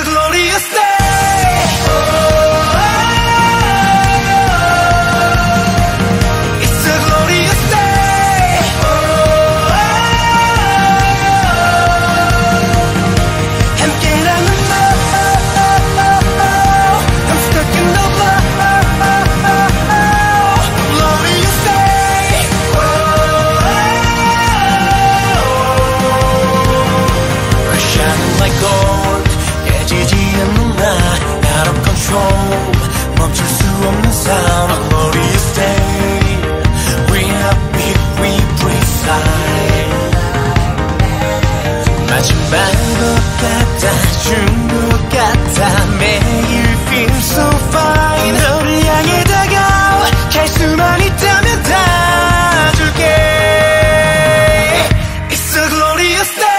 glorious day. 같다 중국 같아 매일 feel so fine 너를 향해 다가와 갈 수만 있다면 다 줄게 It's a glorious day